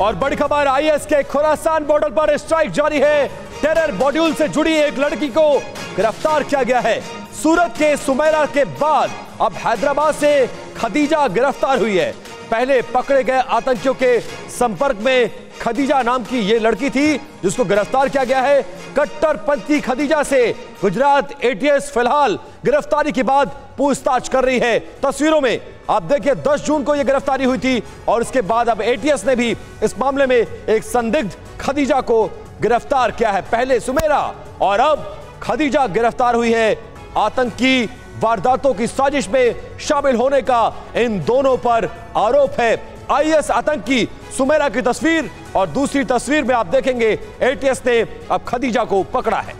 और बड़ी खबर आईएस के खुरासान बॉर्डर पर स्ट्राइक जारी है। टेरर मॉड्यूल से जुड़ी एक लड़की को गिरफ़्तार किया गया है। सूरत के सुमेरा के बाद अब हैदराबाद से खदीजा गिरफ़्तार हुई है। पहले पकड़े गए आतंकियों के संपर्क में खदीजा नाम की यह लड़की थी, जिसको गिरफ़्तार किया गया है कट्टरपंथी खदीजा से। गुजरात एटीएस फ़िलहाल गिरफ्तारी के बाद पूछताछ कर रही है। तस्वीरों में आप देखिए 10 जून को यह गिरफ्तारी हुई थी और इसके बाद अब एटीएस ने भी इस मामले में एक संदिग्ध खदीजा को गिरफ़्तार किया है। पहले सुमेरा और अब खदीजा गिरफ़्तार हुई है। आतंकी वारदातों की साजिश में शामिल होने का इन दोनों पर आरोप है। आईएस आतंकी सुमेरा की तस्वीर और दूसरी तस्वीर में आप देखेंगे एटीएस ने अब खदीजा को पकड़ा है।